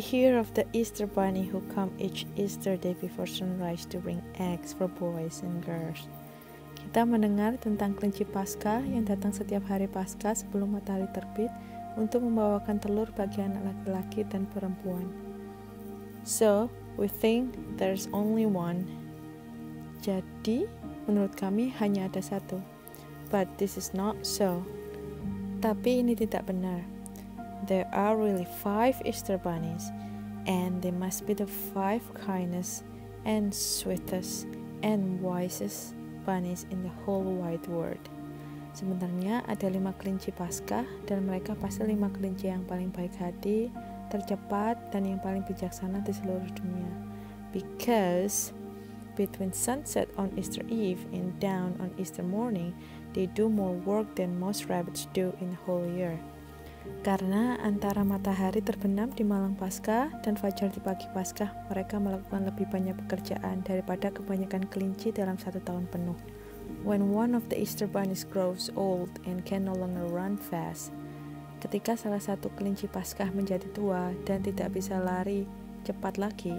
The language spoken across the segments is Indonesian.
Hear of the Easter bunny who come each Easter day before sunrise to bring eggs for boys and girls. Kita mendengar tentang kelinci Paskah yang datang setiap hari Paskah sebelum matahari terbit untuk membawakan telur bagi anak laki-laki dan perempuan. So, we think there's only one. Jadi, menurut kami hanya ada satu. But this is not so. Tapi ini tidak benar. There are really five Easter bunnies, and they must be the five kindest and sweetest and wisest bunnies in the whole wide world. Sebenarnya ada lima kelinci Paskah dan mereka pasti lima kelinci yang paling baik hati, tercepat, dan yang paling bijaksana di seluruh dunia. Because between sunset on Easter Eve and dawn on Easter morning, they do more work than most rabbits do in the whole year. Karena antara matahari terbenam di malam Paskah dan fajar di pagi Paskah, mereka melakukan lebih banyak pekerjaan daripada kebanyakan kelinci dalam satu tahun penuh. When one of the Easter bunnies grows old and can no longer run fast, ketika salah satu kelinci Paskah menjadi tua dan tidak bisa lari cepat lagi,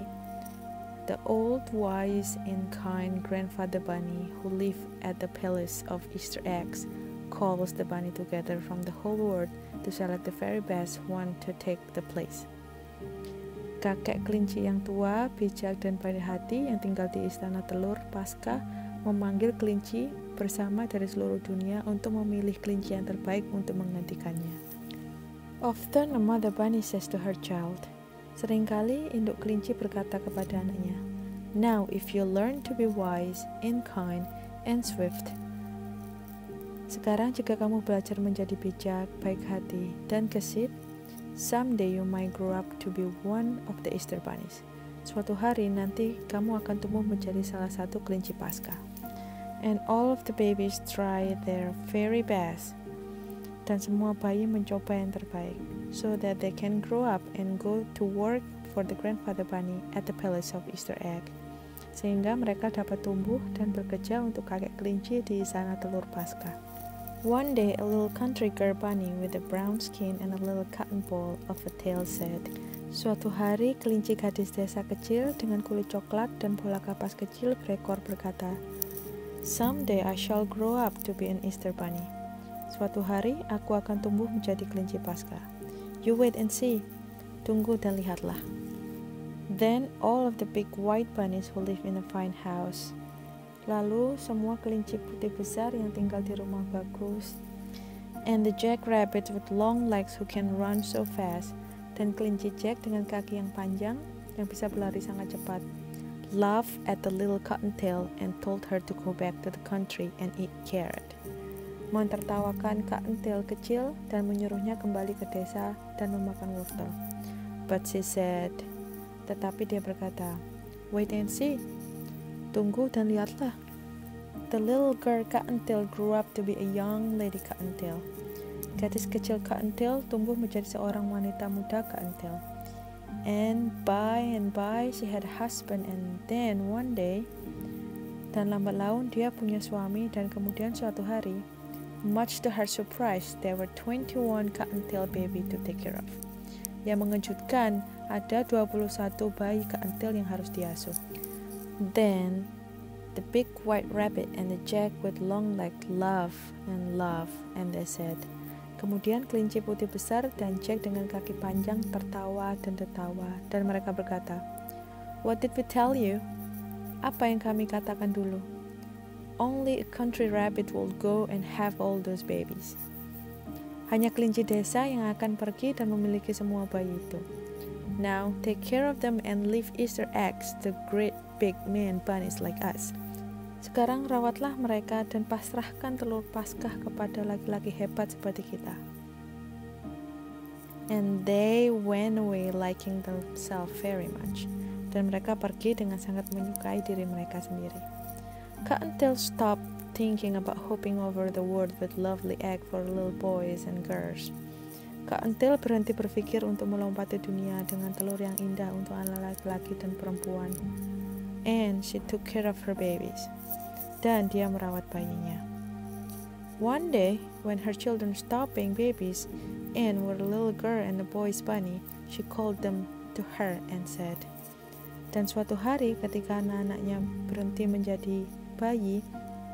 the old, wise, and kind grandfather bunny who lived at the palace of Easter eggs calls the bunny together from the whole world to select the very best one to take the place. Kakek kelinci yang tua, bijak dan baik hati yang tinggal di istana telur pasca memanggil kelinci bersama dari seluruh dunia untuk memilih kelinci yang terbaik untuk menggantikannya. Often a mother bunny says to her child, Seringkali induk kelinci berkata kepada anaknya, Now if you learn to be wise and kind and swift, sekarang jika kamu belajar menjadi bijak, baik hati, dan gesit, someday you might grow up to be one of the Easter bunnies. Suatu hari nanti kamu akan tumbuh menjadi salah satu kelinci Paskah. And all of the babies try their very best. Dan semua bayi mencoba yang terbaik, so that they can grow up and go to work for the grandfather bunny at the palace of Easter egg. Sehingga mereka dapat tumbuh dan bekerja untuk kakek kelinci di sana telur Paskah. One day, a little country girl bunny with a brown skin and a little cotton ball of a tail said, Suatu hari, kelinci gadis desa kecil dengan kulit coklat dan bola kapas kecil berekor berkata, Someday I shall grow up to be an Easter bunny. Suatu hari, aku akan tumbuh menjadi kelinci Paskah. You wait and see. Tunggu dan lihatlah. Then all of the big white bunnies who live in a fine house Lalu semua kelinci putih besar yang tinggal di rumah bagus. And the jackrabbit with long legs who can run so fast. Dan kelinci jack dengan kaki yang panjang yang bisa berlari sangat cepat. Laughed at the little cottontail and told her to go back to the country and eat carrot. Mentertawakan cottontail kecil dan menyuruhnya kembali ke desa dan memakan wortel. But she said, tetapi dia berkata, wait and see, Tunggu dan lihatlah. The little girl Cottontail grew up to be a young lady Cottontail. Gadis kecil Cottontail tumbuh menjadi seorang wanita muda Cottontail. And by and by she had a husband and then one day dan lambat laun dia punya suami dan kemudian suatu hari much to her surprise there were 21 cottontail baby to take care of. Yang mengejutkan ada 21 bayi cottontail yang harus diasuh. Then the big white rabbit and the jack with long leg laugh and laugh and they said, Kemudian kelinci putih besar dan Jack dengan kaki panjang tertawa dan tertawa dan mereka berkata, What did we tell you? Apa yang kami katakan dulu? Only a country rabbit will go and have all those babies. Hanya kelinci desa yang akan pergi dan memiliki semua bayi itu. Now take care of them and leave Easter eggs, the great big man bunnies like us. Sekarang rawatlah mereka dan pasrahkan telur paskah kepada laki-laki hebat seperti kita. And they went away liking themselves very much. Dan mereka pergi dengan sangat menyukai diri mereka sendiri. Cottontail stopped thinking about hopping over the world with lovely egg for little boys and girls. Cottontail berhenti berpikir untuk melompati dunia dengan telur yang indah untuk anak laki-laki dan perempuan and she took care of her babies. Dan dia merawat bayinya. One day, when her children stopped being babies and were a little girl and a boy's bunny, she called them to her and said, dan suatu hari ketika anak-anaknya berhenti menjadi bayi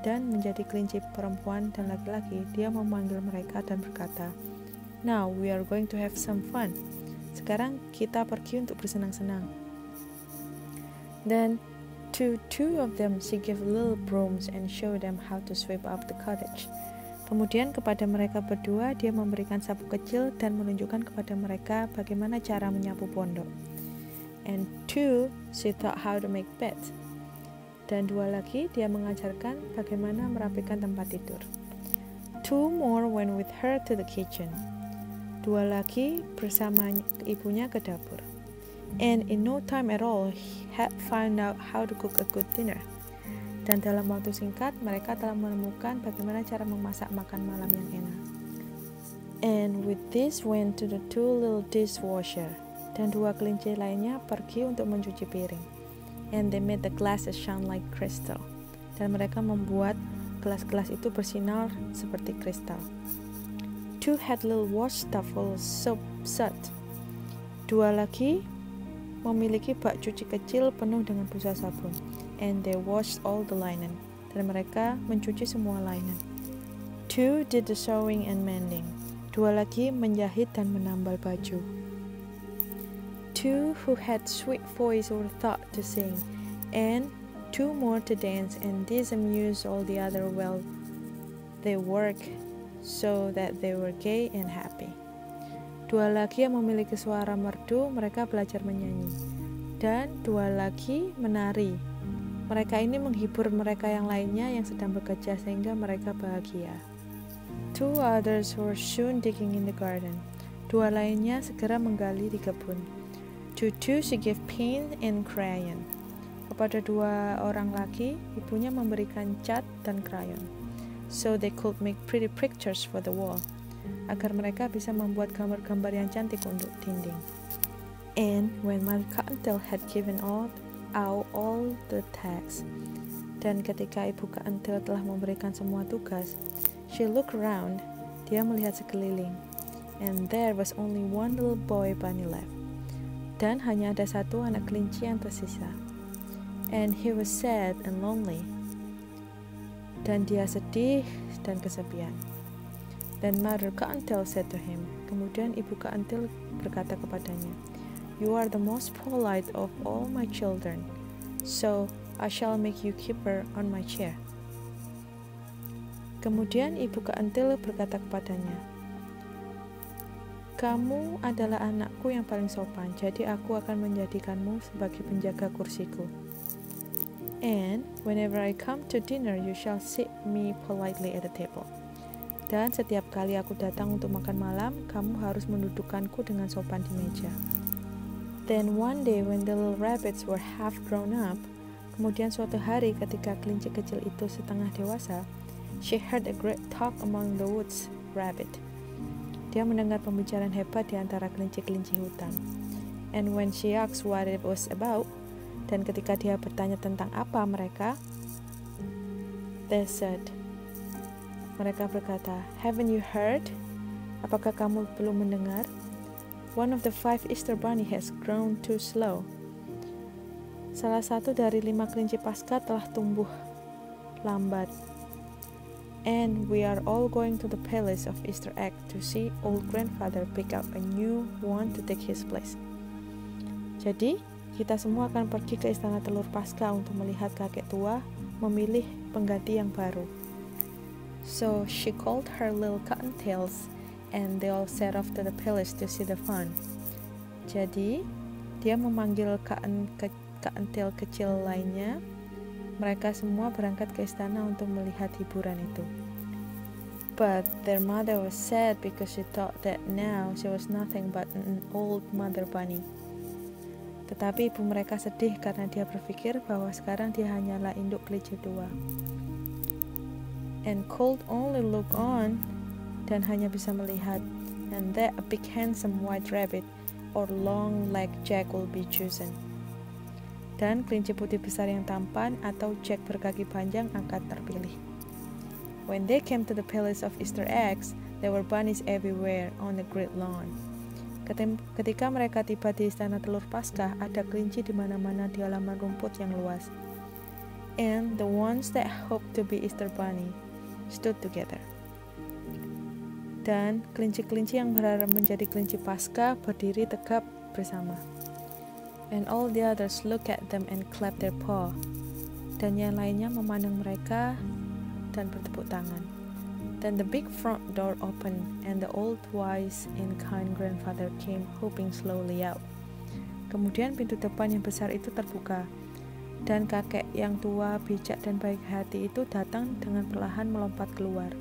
dan menjadi kelinci perempuan dan laki-laki, dia memanggil mereka dan berkata, Now we are going to have some fun. Sekarang kita pergi untuk bersenang-senang. Then to two of them she gave little brooms and showed them how to sweep up the cottage. Kemudian kepada mereka berdua dia memberikan sapu kecil dan menunjukkan kepada mereka bagaimana cara menyapu pondok and two, she taught how to make beds. Dan dua lagi, dia mengajarkan bagaimana merapikan tempat tidur. Two more went with her to the kitchen. Dua lagi bersama ibunya ke dapur. And in no time at all, he had found out how to cook a good dinner. Dan dalam waktu singkat, mereka telah menemukan bagaimana cara memasak makan malam yang enak. And with this went to the two little dishwasher dan dua kelinci lainnya pergi untuk mencuci piring. And they made the glasses shine like crystal. Dan mereka membuat gelas-gelas itu bersinar seperti kristal. Two had little wash tub full of soap set. Dua lagi memiliki bak cuci kecil penuh dengan busa sabun. And they washed all the linen. Dan mereka mencuci semua linen. Two did the sewing and mending. Dua lagi menjahit dan menambal baju two who had sweet voice or thought to sing, and two more to dance, and this amused all the other while they work so that they were gay and happy. Dua lagi yang memiliki suara merdu, mereka belajar menyanyi. Dan dua lagi menari. Mereka ini menghibur mereka yang lainnya yang sedang bekerja sehingga mereka bahagia. Two others were soon digging in the garden. Dua lainnya segera menggali di kebun. To two she gave paint and crayon. Kepada dua orang laki, ibunya memberikan cat dan krayon. So they could make pretty pictures for the wall. Agar mereka bisa membuat gambar-gambar yang cantik untuk dinding. And when Cottontail had given out, out all the tasks, dan ketika Ibu Keentil telah memberikan semua tugas, she looked around, dia melihat sekeliling, and there was only one little boy bunny left dan hanya ada satu anak kelinci yang tersisa. And he was sad and lonely. Dan dia sedih dan kesepian. Dan Mother Kaantil said to him, kemudian Ibu Kaantil berkata kepadanya, You are the most polite of all my children, so I shall make you keeper on my chair. Kemudian Ibu Kaantil berkata kepadanya, kamu adalah anakku yang paling sopan, jadi aku akan menjadikanmu sebagai penjaga kursiku. And whenever I come to dinner, you shall sit me politely at the table. Dan setiap kali aku datang untuk makan malam, kamu harus mendudukkanku dengan sopan di meja. Then one day when the little rabbits were half grown up, kemudian suatu hari ketika kelinci kecil itu setengah dewasa, she heard a great talk among the woods rabbit. Dia mendengar pembicaraan hebat di antara kelinci-kelinci hutan. And when she asked what it was about, dan ketika dia bertanya tentang apa mereka, they said, mereka berkata, Haven't you heard? Apakah kamu belum mendengar? One of the five Easter bunny has grown too slow. Salah satu dari lima kelinci pasca telah tumbuh lambat and we are all going to the palace of Easter egg to see old grandfather pick up a new one to take his place. Jadi, kita semua akan pergi ke istana telur pasca untuk melihat kakek tua memilih pengganti yang baru. So she called her little cottontails and they all set off to the palace to see the fun. Jadi, dia memanggil kaen ke, kecil lainnya mereka semua berangkat ke istana untuk melihat hiburan itu. But their mother was sad because she thought that now she was nothing but an old mother bunny. Tetapi ibu mereka sedih karena dia berpikir bahwa sekarang dia hanyalah induk kelinci tua. And could only look on dan hanya bisa melihat, and that a big handsome white rabbit or long leg jack will be chosen dan kelinci putih besar yang tampan atau Jack berkaki panjang akan terpilih. When they came to the palace of Easter eggs, there were bunnies everywhere on the great lawn. Ketika mereka tiba di istana telur Paskah, ada kelinci di mana-mana di halaman rumput yang luas. And the ones that hoped to be Easter Bunny stood together. Dan kelinci-kelinci yang berharap menjadi kelinci Paskah berdiri tegap bersama. And all the others look at them and clap their paw. Dan yang lainnya memandang mereka dan bertepuk tangan. Then the big front door opened, and the old wise and kind grandfather came hopping slowly out. Kemudian pintu depan yang besar itu terbuka, dan kakek yang tua, bijak, dan baik hati itu datang dengan perlahan melompat keluar.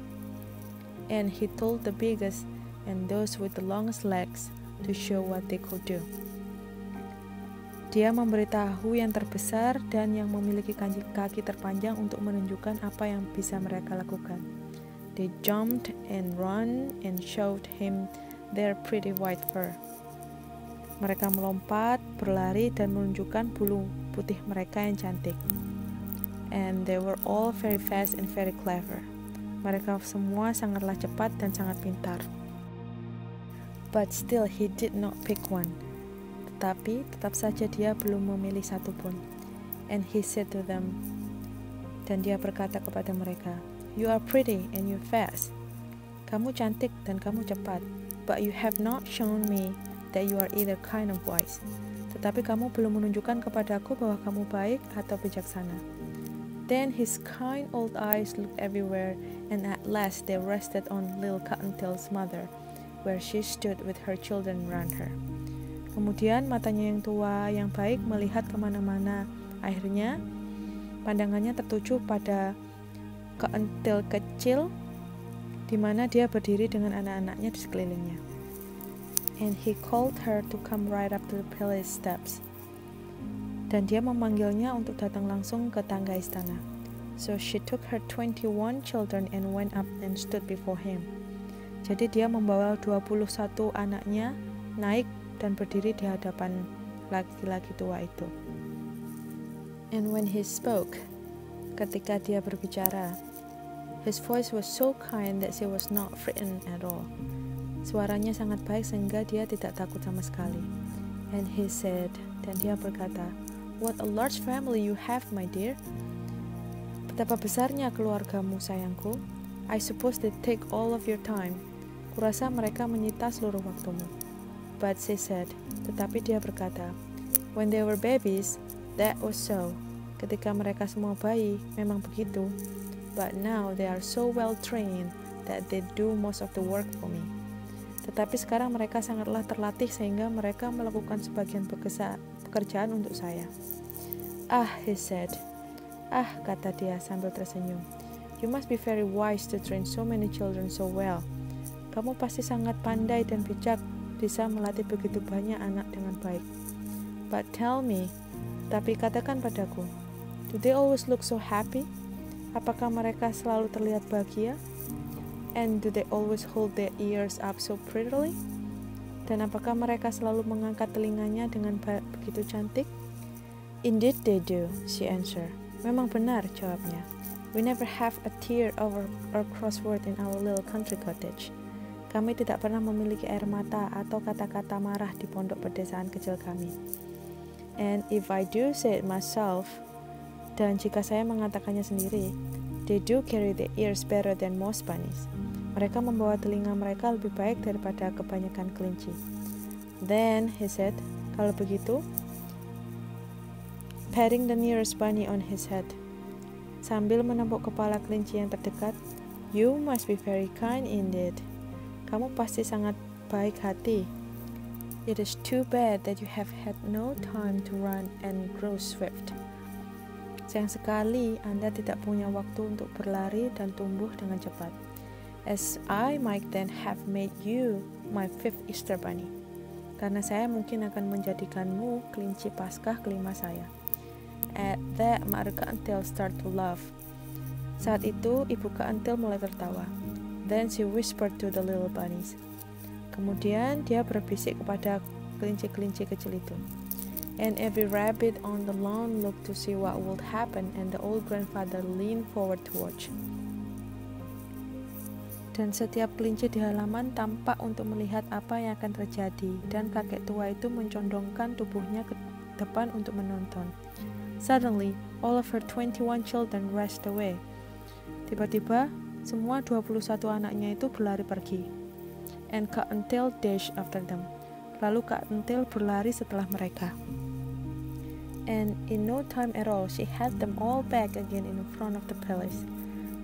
And he told the biggest and those with the longest legs to show what they could do. Dia memberitahu yang terbesar dan yang memiliki kaki terpanjang untuk menunjukkan apa yang bisa mereka lakukan. They jumped and ran and showed him their pretty white fur. Mereka melompat, berlari, dan menunjukkan bulu putih mereka yang cantik. And they were all very fast and very clever. Mereka semua sangatlah cepat dan sangat pintar. But still he did not pick one. Tetapi tetap saja dia belum memilih satu pun. And he said to them, dan dia berkata kepada mereka, You are pretty and you fast. Kamu cantik dan kamu cepat. But you have not shown me that you are either kind of wise. Tetapi kamu belum menunjukkan kepadaku bahwa kamu baik atau bijaksana. Then his kind old eyes looked everywhere, and at last they rested on little Cottontail's mother, where she stood with her children around her. Kemudian matanya yang tua, yang baik melihat ke mana-mana. Akhirnya, pandangannya tertuju pada keentil kecil di mana dia berdiri dengan anak-anaknya di sekelilingnya. And he called her to come right up to the palace steps. Dan dia memanggilnya untuk datang langsung ke tangga istana. So she took her 21 children and went up and stood before him. Jadi dia membawa 21 anaknya naik dan berdiri di hadapan laki-laki tua itu. And when he spoke, ketika dia berbicara. His voice was so kind that she was not frightened at all. Suaranya sangat baik sehingga dia tidak takut sama sekali. And he said, dan dia berkata, What a large family you have, my dear. Betapa besarnya keluargamu, sayangku. I suppose they take all of your time. Kurasa mereka menyita seluruh waktumu. But she said, tetapi dia berkata, When they were babies, that was so. Ketika mereka semua bayi, memang begitu. But now they are so well trained that they do most of the work for me. Tetapi sekarang mereka sangatlah terlatih sehingga mereka melakukan sebagian pekerjaan untuk saya. Ah, he said. Ah, kata dia sambil tersenyum. You must be very wise to train so many children so well. Kamu pasti sangat pandai dan bijak bisa melatih begitu banyak anak dengan baik. But tell me, tapi katakan padaku, Do they always look so happy? Apakah mereka selalu terlihat bahagia? And do they always hold their ears up so prettily? Dan apakah mereka selalu mengangkat telinganya dengan begitu cantik? Indeed they do, she answered. Memang benar, jawabnya. We never have a tear over our crossword in our little country cottage. Kami tidak pernah memiliki air mata atau kata-kata marah di pondok pedesaan kecil kami. And if I do say it myself, dan jika saya mengatakannya sendiri, they do carry the ears better than most bunnies. Mereka membawa telinga mereka lebih baik daripada kebanyakan kelinci. Then, he said, kalau begitu, patting the nearest bunny on his head. Sambil menepuk kepala kelinci yang terdekat, You must be very kind indeed. Kamu pasti sangat baik hati. It is too bad that you have had no time to run and grow swift. Sayang sekali Anda tidak punya waktu untuk berlari dan tumbuh dengan cepat. As I might then have made you my fifth Easter bunny. Karena saya mungkin akan menjadikanmu kelinci paskah kelima saya. At that, Mak Antil start to laugh. Saat itu, Ibu Antil mulai tertawa. Then she whispered to the little bunnies. Kemudian dia berbisik kepada kelinci-kelinci kecil itu. And every rabbit on the lawn looked to see what would happen, and the old grandfather leaned forward to watch. Dan setiap kelinci di halaman tampak untuk melihat apa yang akan terjadi, dan kakek tua itu mencondongkan tubuhnya ke depan untuk menonton. Suddenly, all of her 21 children rushed away. Tiba-tiba, semua 21 anaknya itu berlari pergi. And Kak Entil dashed after them. Lalu Kak Entil berlari setelah mereka. And in no time at all, she had them all back again in front of the palace.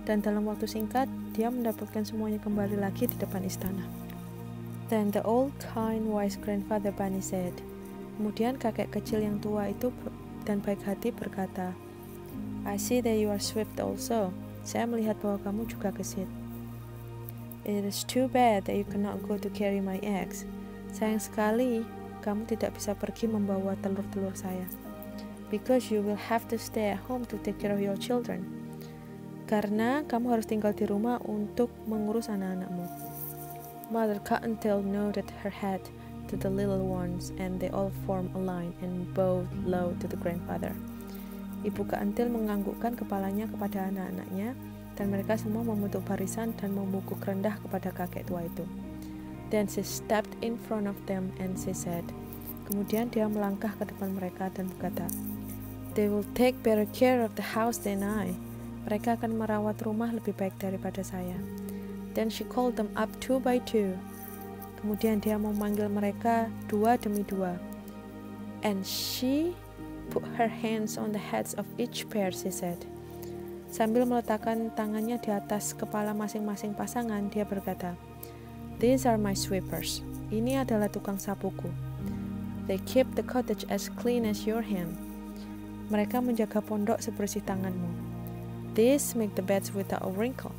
Dan dalam waktu singkat, dia mendapatkan semuanya kembali lagi di depan istana. Then the old kind wise grandfather bunny said, Kemudian kakek kecil yang tua itu dan baik hati berkata, I see that you are swift also. Saya melihat bahwa kamu juga gesit. It is too bad that you cannot go to carry my eggs. Sayang sekali, kamu tidak bisa pergi membawa telur-telur saya. Because you will have to stay at home to take care of your children karena kamu harus tinggal di rumah untuk mengurus anak-anakmu. Mother Cottontail nodded her head to the little ones and they all formed a line and bowed low to the grandfather. Ibu Cottontail menganggukkan kepalanya kepada anak-anaknya dan mereka semua membentuk barisan dan membungkuk rendah kepada kakek tua itu. Then she stepped in front of them and she said, Kemudian dia melangkah ke depan mereka dan berkata, They will take better care of the house than I. Mereka akan merawat rumah lebih baik daripada saya. Then she called them up two by two. Kemudian dia memanggil mereka dua demi dua. And she put her hands on the heads of each pair, she said. Sambil meletakkan tangannya di atas kepala masing-masing pasangan, dia berkata, These are my sweepers. Ini adalah tukang sapuku. They keep the cottage as clean as your hand. Mereka menjaga pondok sebersih tanganmu. This make the beds without a wrinkle.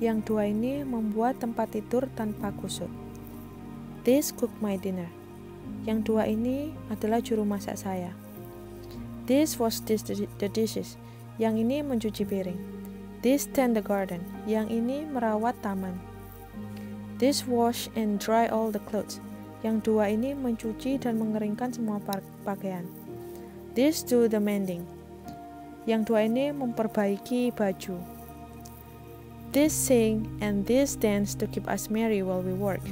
Yang dua ini membuat tempat tidur tanpa kusut. This cook my dinner. Yang dua ini adalah juru masak saya. This was this the dishes. Yang ini mencuci piring. This tend the garden. Yang ini merawat taman. This wash and dry all the clothes. Yang dua ini mencuci dan mengeringkan semua pakaian. This do the mending. Yang dua ini memperbaiki baju. This sing and this dance to keep us merry while we work.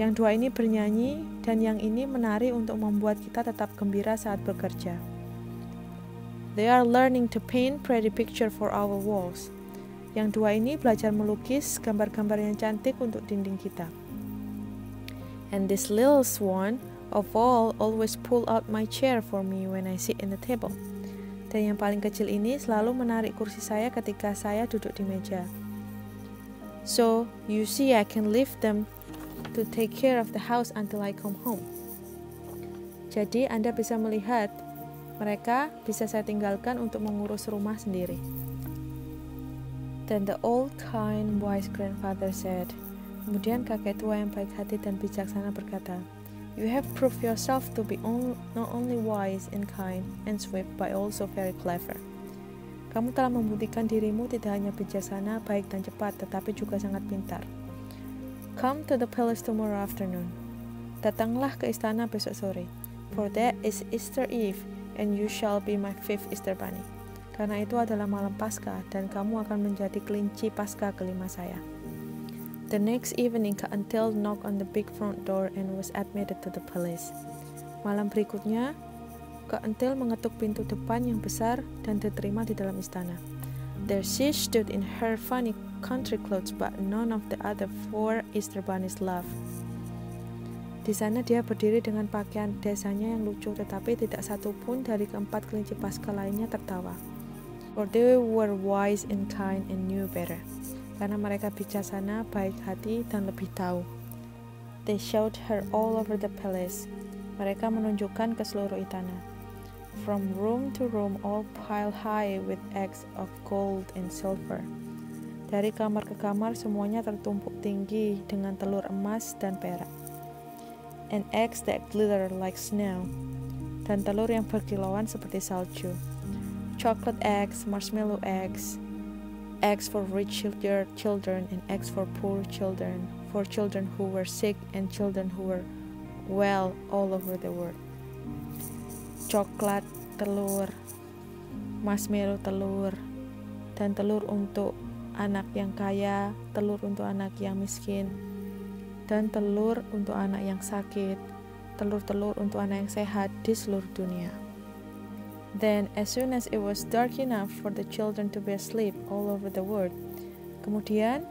Yang dua ini bernyanyi dan yang ini menari untuk membuat kita tetap gembira saat bekerja. They are learning to paint pretty picture for our walls. Yang dua ini belajar melukis gambar-gambar yang cantik untuk dinding kita. And this little swan of all always pull out my chair for me when I sit in the table. Dan yang paling kecil ini selalu menarik kursi saya ketika saya duduk di meja. So, you see I can leave them to take care of the house until I come home. Jadi, Anda bisa melihat mereka bisa saya tinggalkan untuk mengurus rumah sendiri. Then the old kind wise grandfather said, Kemudian kakek tua yang baik hati dan bijaksana berkata, You have proved yourself to be on, not only wise and kind and swift, but also very clever. Kamu telah membuktikan dirimu tidak hanya bijaksana, baik dan cepat, tetapi juga sangat pintar. Come to the palace tomorrow afternoon. Datanglah ke istana besok sore. For that is Easter Eve, and you shall be my fifth Easter bunny. Karena itu adalah malam Paskah, dan kamu akan menjadi kelinci Paskah kelima saya. The next evening, Kak Antil knocked on the big front door and was admitted to the palace. Malam berikutnya, Kak Antil mengetuk pintu depan yang besar dan diterima di dalam istana. There she stood in her funny country clothes, but none of the other four Easter bunnies laughed. Di sana dia berdiri dengan pakaian desanya yang lucu, tetapi tidak satu pun dari keempat kelinci pasca lainnya tertawa. For they were wise and kind and knew better karena mereka bijaksana, baik hati, dan lebih tahu. They showed her all over the palace. Mereka menunjukkan ke seluruh istana. From room to room, all piled high with eggs of gold and silver. Dari kamar ke kamar, semuanya tertumpuk tinggi dengan telur emas dan perak. And eggs that glitter like snow. Dan telur yang berkilauan seperti salju. Chocolate eggs, marshmallow eggs, eggs for rich children and eggs for poor children, for children who were sick and children who were well all over the world. Coklat, telur, marshmallow telur, dan telur untuk anak yang kaya, telur untuk anak yang miskin, dan telur untuk anak yang sakit, telur-telur untuk anak yang sehat di seluruh dunia. Then, as soon as it was dark enough for the children to be asleep all over the world, kemudian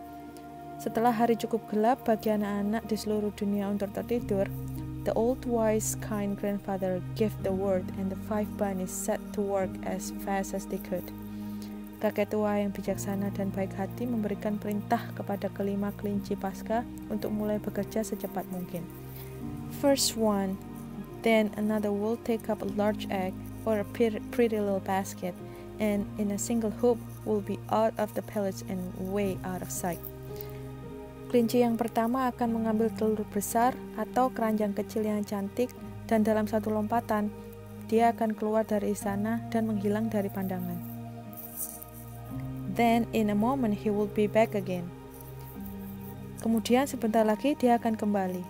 setelah hari cukup gelap bagi anak-anak di seluruh dunia untuk tertidur, the old wise kind grandfather gave the word and the five bunnies set to work as fast as they could. Kakek tua yang bijaksana dan baik hati memberikan perintah kepada kelima kelinci pasca untuk mulai bekerja secepat mungkin. First one, then another will take up a large egg or a pretty little basket, and in a single hoop will be out of the palace and way out of sight. Kelinci yang pertama akan mengambil telur besar atau keranjang kecil yang cantik dan dalam satu lompatan dia akan keluar dari istana dan menghilang dari pandangan. Then in a moment he will be back again. Kemudian sebentar lagi dia akan kembali.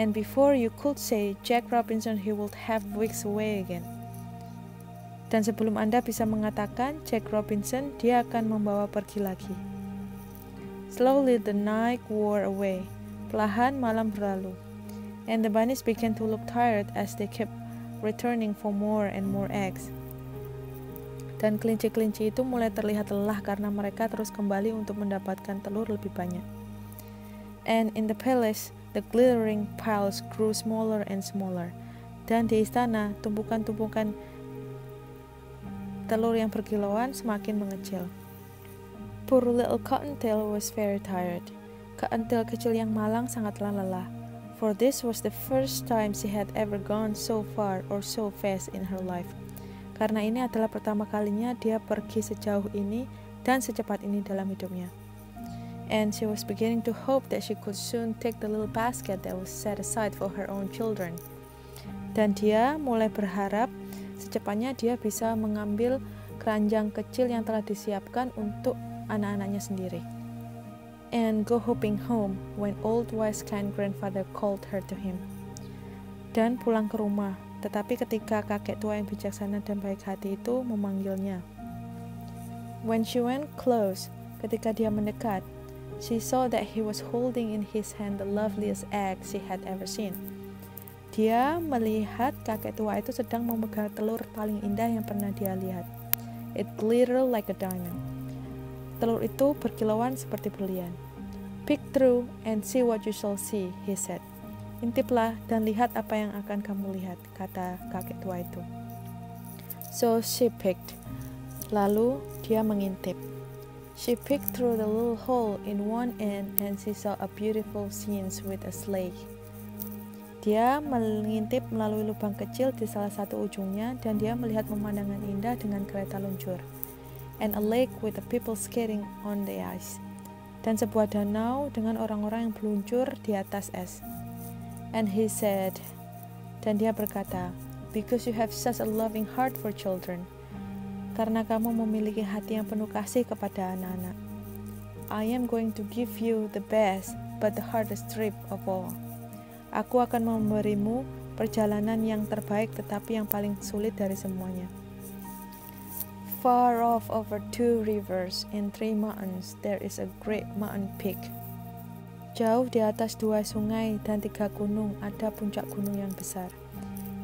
And before you could say Jack Robinson he would have weeks away again. Dan sebelum Anda bisa mengatakan Jack Robinson, dia akan membawa pergi lagi. Slowly the night wore away. Perlahan malam berlalu. And the bunnies began to look tired as they kept returning for more and more eggs. Dan kelinci-kelinci itu mulai terlihat lelah karena mereka terus kembali untuk mendapatkan telur lebih banyak. And in the palace, the glittering piles grew smaller and smaller. Dan di istana, tumpukan-tumpukan telur yang berkilauan semakin mengecil. Poor little Cottontail was very tired. Cottontail kecil yang malang sangatlah lelah. For this was the first time she had ever gone so far or so fast in her life. Karena ini adalah pertama kalinya dia pergi sejauh ini dan secepat ini dalam hidupnya. And she was beginning to hope that she could soon take the little basket that was set aside for her own children. Dan dia mulai berharap secepatnya dia bisa mengambil keranjang kecil yang telah disiapkan untuk anak-anaknya sendiri. And go hoping home when old wise kind grandfather called her to him. Dan pulang ke rumah, tetapi ketika kakek tua yang bijaksana dan baik hati itu memanggilnya. When she went close, ketika dia mendekat, she saw that he was holding in his hand the loveliest egg she had ever seen. Dia melihat kakek tua itu sedang memegang telur paling indah yang pernah dia lihat. It glittered like a diamond. Telur itu berkilauan seperti berlian. Peek through and see what you shall see, he said. Intiplah dan lihat apa yang akan kamu lihat, kata kakek tua itu. So she picked. Lalu dia mengintip. She peeked through the little hole in one end and she saw a beautiful scene with a sleigh. Dia mengintip melalui lubang kecil di salah satu ujungnya dan dia melihat pemandangan indah dengan kereta luncur and a lake with the people skating on the ice. Dan sebuah danau dengan orang-orang yang meluncur di atas es. And he said, dan dia berkata, because you have such a loving heart for children, karena kamu memiliki hati yang penuh kasih kepada anak-anak. I am going to give you the best, but the hardest trip of all. Aku akan memberimu perjalanan yang terbaik tetapi yang paling sulit dari semuanya. Far off over two rivers and three mountains, there is a great mountain peak. Jauh di atas dua sungai dan tiga gunung ada puncak gunung yang besar.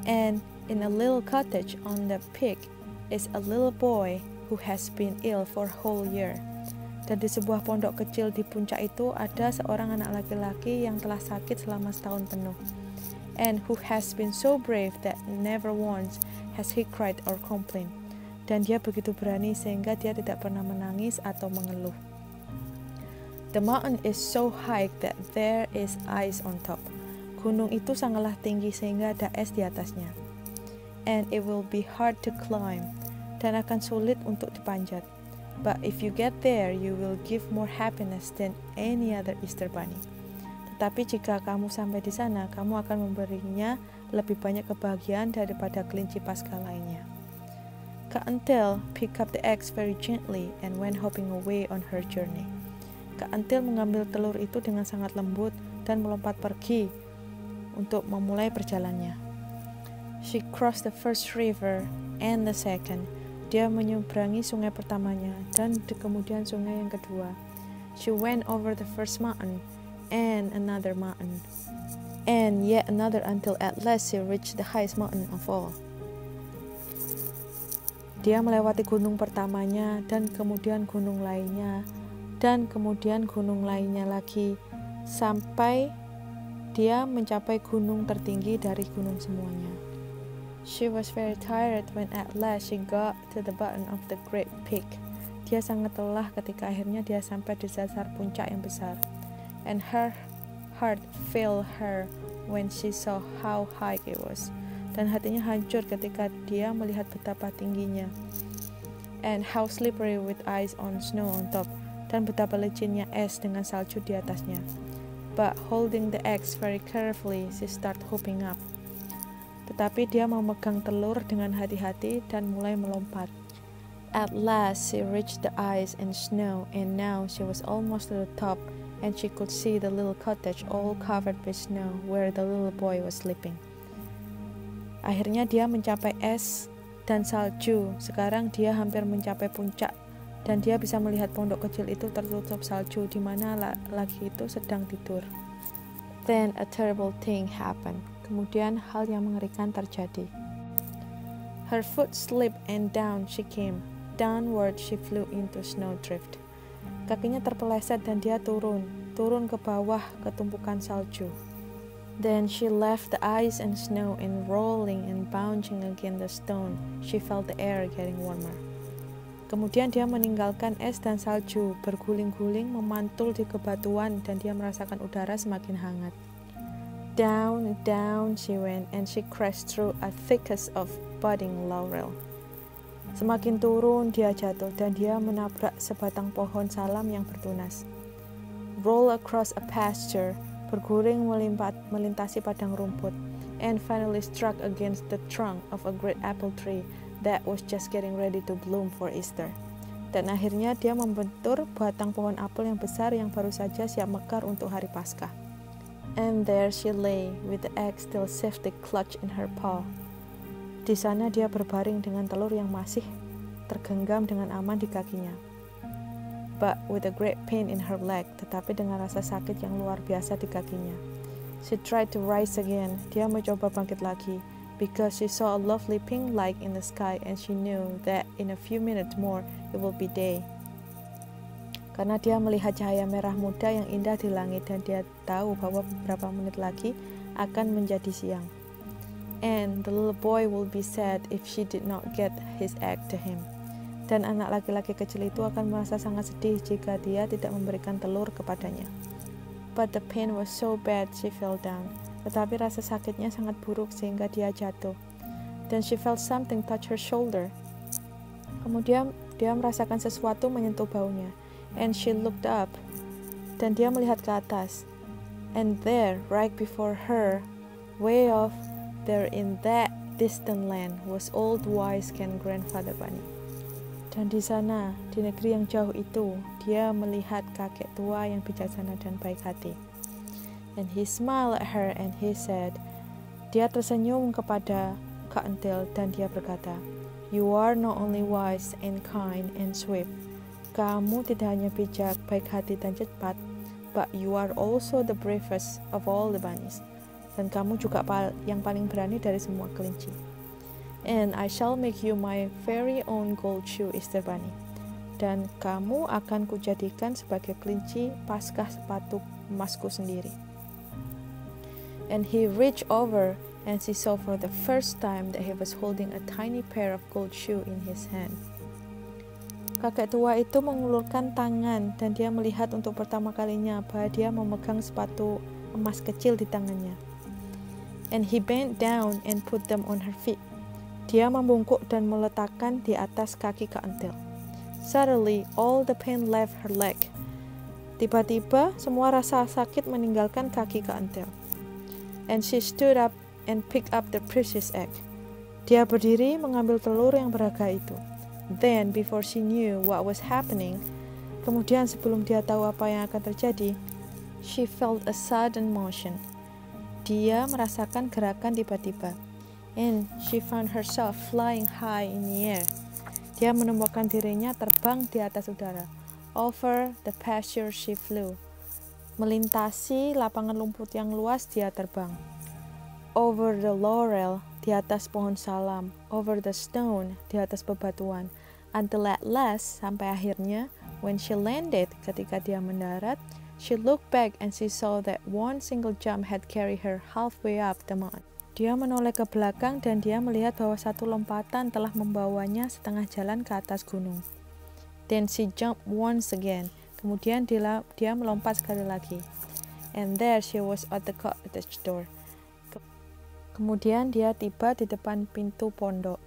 And in a little cottage on the peak is a little boy who has been ill for a whole year. Dan di sebuah pondok kecil di puncak itu ada seorang anak laki-laki yang telah sakit selama setahun penuh. And who has been so brave that never once has he cried or complained dan dia begitu berani sehingga dia tidak pernah menangis atau mengeluh. The mountain is so high that there is ice on top. Gunung itu sangatlah tinggi sehingga ada es di atasnya. And it will be hard to climb dan akan sulit untuk dipanjat. But if you get there, you will give more happiness than any other Easter bunny. Tetapi jika kamu sampai di sana, kamu akan memberinya lebih banyak kebahagiaan daripada kelinci pasca lainnya. Kak Entil picked up the eggs very gently and went hopping away on her journey. Kak Entil mengambil telur itu dengan sangat lembut dan melompat pergi untuk memulai perjalanannya. She crossed the first river and the second. Dia menyeberangi sungai pertamanya dan kemudian sungai yang kedua. She went over the first mountain and another mountain and yet another until at last she reached the highest mountain of all. Dia melewati gunung pertamanya dan kemudian gunung lainnya dan kemudian gunung lainnya lagi sampai dia mencapai gunung tertinggi dari gunung semuanya. She was very tired when at last she got to the bottom of the great peak. Dia sangat lelah ketika akhirnya dia sampai di dasar puncak yang besar. And her heart failed her when she saw how high it was. Dan hatinya hancur ketika dia melihat betapa tingginya. And how slippery with ice on snow on top. Dan betapa licinnya es dengan salju di atasnya. But holding the eggs very carefully, she start hopping up. Tetapi dia memegang telur dengan hati-hati dan mulai melompat. At last she reached the ice and snow, and now she was almost to the top, and she could see the little cottage all covered with snow where the little boy was sleeping. Akhirnya dia mencapai es dan salju. Sekarang dia hampir mencapai puncak dan dia bisa melihat pondok kecil itu tertutup salju di mana laki itu sedang tidur. Then a terrible thing happened. Kemudian hal yang mengerikan terjadi. Her foot slipped and down she came. Downward she flew into snowdrift. Kakinya terpeleset dan dia turun, turun ke bawah ke tumpukan salju. Then she left the ice and snow and rolling and bouncing against the stone. She felt the air getting warmer. Kemudian dia meninggalkan es dan salju, berguling-guling memantul di kebatuan dan dia merasakan udara semakin hangat. Down, down she went, and she crashed through a thickest of budding laurel. Semakin turun dia jatuh dan dia menabrak sebatang pohon salam yang bertunas. Roll across a pasture, berguring melimpat, melintasi padang rumput, and finally struck against the trunk of a great apple tree that was just getting ready to bloom for Easter. Dan akhirnya dia membentur batang pohon apel yang besar yang baru saja siap mekar untuk hari Paskah. And there she lay with the egg still safely clutched in her paw. Di sana dia berbaring dengan telur yang masih tergenggam dengan aman di kakinya. But with a great pain in her leg, tetapi dengan rasa sakit yang luar biasa di kakinya. She tried to rise again. Dia mencoba bangkit lagi because she saw a lovely pink light in the sky and she knew that in a few minutes more it will be day karena dia melihat cahaya merah muda yang indah di langit dan dia tahu bahwa beberapa menit lagi akan menjadi siang. And the little boy will be sad if she did not get his egg to him. Dan anak laki-laki kecil itu akan merasa sangat sedih jika dia tidak memberikan telur kepadanya. But the pain was so bad she fell down. Tetapi rasa sakitnya sangat buruk sehingga dia jatuh. Then she felt something touch her shoulder. Kemudian dia merasakan sesuatu menyentuh baunya and she looked up. Dan dia melihat ke atas. And there, right before her, way off there in that distant land, was old wise Ken grandfather bunny. Dan di sana, di negeri yang jauh itu, dia melihat kakek tua yang bijaksana dan baik hati. And he smiled at her and he said, dia tersenyum kepada Kak dan dia berkata, You are not only wise and kind and swift, kamu tidak hanya bijak, baik hati, dan cepat, but you are also the bravest of all the bunnies. Dan kamu juga yang paling berani dari semua kelinci. And I shall make you my very own gold shoe, Easter Bunny. Dan kamu akan kujadikan sebagai kelinci paskah sepatu emasku sendiri. And he reached over and she saw for the first time that he was holding a tiny pair of gold shoe in his hand. Kakek tua itu mengulurkan tangan dan dia melihat untuk pertama kalinya bahwa dia memegang sepatu emas kecil di tangannya. And he bent down and put them on her feet. Dia membungkuk dan meletakkan di atas kaki Kak Entil. Suddenly, all the pain left her leg. Tiba-tiba, semua rasa sakit meninggalkan kaki Kak Entil. And she stood up and picked up the precious egg. Dia berdiri mengambil telur yang berharga itu. Then, before she knew what was happening, kemudian sebelum dia tahu apa yang akan terjadi, she felt a sudden motion. Dia merasakan gerakan tiba-tiba, and she found herself flying high in the air. Dia menemukan dirinya terbang di atas udara. Over the pasture she flew. Melintasi lapangan lumpur yang luas dia terbang. Over the laurel, di atas pohon salam. Over the stone, di atas bebatuan. Until at last, sampai akhirnya, when she landed, ketika dia mendarat, she looked back and she saw that one single jump had carried her halfway up the mountain. Dia menoleh ke belakang dan dia melihat bahwa satu lompatan telah membawanya setengah jalan ke atas gunung. Then she jumped once again. Kemudian dia, dia melompat sekali lagi. And there she was at the cottage door. Kemudian dia tiba di depan pintu pondok.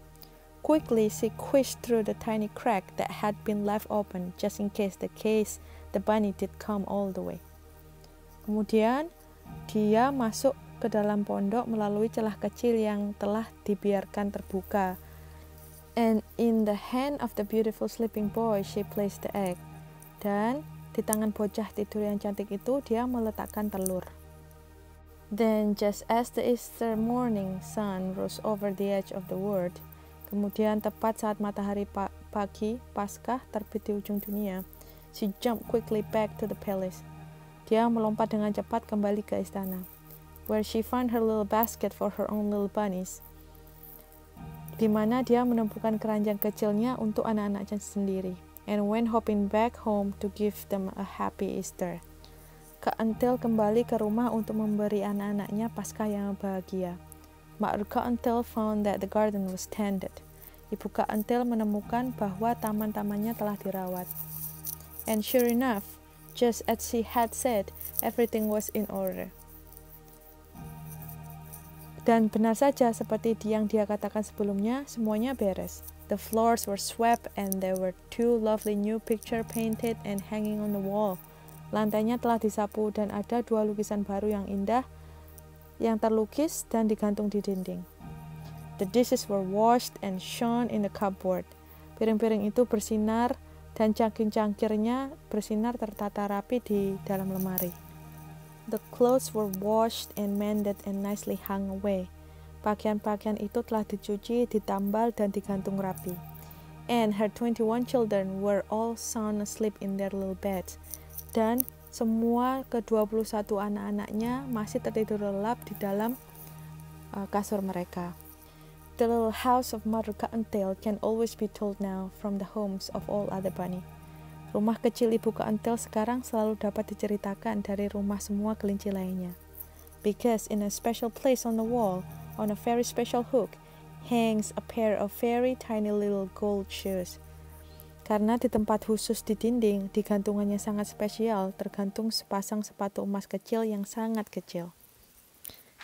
Quickly she squished through the tiny crack that had been left open just in case the case the bunny did come all the way. Kemudian dia masuk ke dalam pondok melalui celah kecil yang telah dibiarkan terbuka. And in the hand of the beautiful sleeping boy, she placed the egg. Dan di tangan bocah tidur yang cantik itu, dia meletakkan telur. Then, just as the Easter morning sun rose over the edge of the world, kemudian tepat saat matahari pagi Paskah terbit di ujung dunia, she jumped quickly back to the palace. Dia melompat dengan cepat kembali ke istana where she found her little basket for her own little bunnies, di mana dia menemukan keranjang kecilnya untuk anak-anaknya sendiri, and went hopping back home to give them a happy Easter. Kak Entil kembali ke rumah untuk memberi anak-anaknya pasca yang bahagia. Mak Kak Entil found that the garden was tended. Ibu Kak Entil menemukan bahwa taman-tamannya telah dirawat. And sure enough, just as she had said, everything was in order. Dan benar saja seperti yang dia katakan sebelumnya, semuanya beres. The floors were swept and there were two lovely new picture painted and hanging on the wall. Lantainya telah disapu dan ada dua lukisan baru yang indah yang terlukis dan digantung di dinding. The dishes were washed and shone in the cupboard. Piring-piring itu bersinar dan cangkir-cangkirnya bersinar tertata rapi di dalam lemari. The clothes were washed and mended and nicely hung away. Pakaian-pakaian itu telah dicuci, ditambal, dan digantung rapi. And her 21 children were all sound asleep in their little beds. Dan semua ke-21 anak-anaknya masih tertidur lelap di dalam uh, kasur mereka. The little house of Mother Cottontail can always be told now from the homes of all other bunny. Rumah kecil ibu keentil sekarang selalu dapat diceritakan dari rumah semua kelinci lainnya. Because in a special place on the wall, on a very special hook, hangs a pair of very tiny little gold shoes. Karena di tempat khusus di dinding, di gantungannya sangat spesial, tergantung sepasang sepatu emas kecil yang sangat kecil.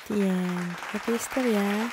The end. Happy Easter ya.